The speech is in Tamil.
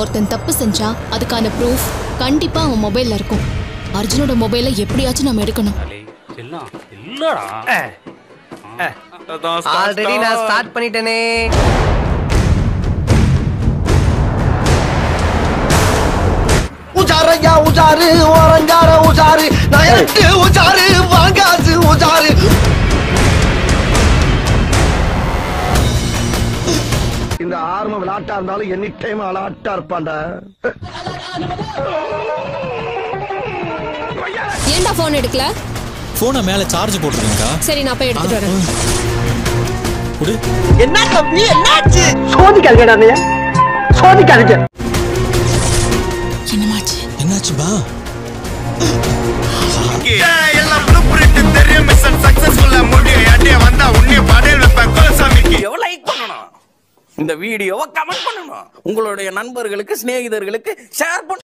ஒருத்தன் தப்பு செஞ்சா அதுக்கான ப்ரூஃப் கண்டிப்பா அவன் மொபைல்ல இருக்கும். அர்ஜுனோட மொபைலை எப்படியாச்சும் நம்ம எடுக்கணும். ஆல்ரெடி நான் ஸ்டார்ட் பண்ணிட்டேனே. உஜாரையா உஜாரு ஓரஞ்சார உஜாரு நயட்டு உஜாரு. இந்த ஆர்ம விளையாட்டா இருந்தாலும் எனி டைம் விளையாட்டா இருப்பான்டா. ஏன்டா போன் எடுக்கல? போனை மேல சார்ஜ் போட்டுருக்கா சரி நான் போய் எடுத்துட்டு வரேன். குடு. என்ன தம்பி என்னாச்சு? சோதிக்காதீங்க அண்ணையா சோதிக்காதீங்க. என்னமாச்சு? என்னாச்சுப்பா? எல்லாம் இந்த வீடியோவை கமெண்ட் பண்ணணும். உங்களுடைய நண்பர்களுக்கு சிநேகிதர்களுக்கு ஷேர் பண்ண.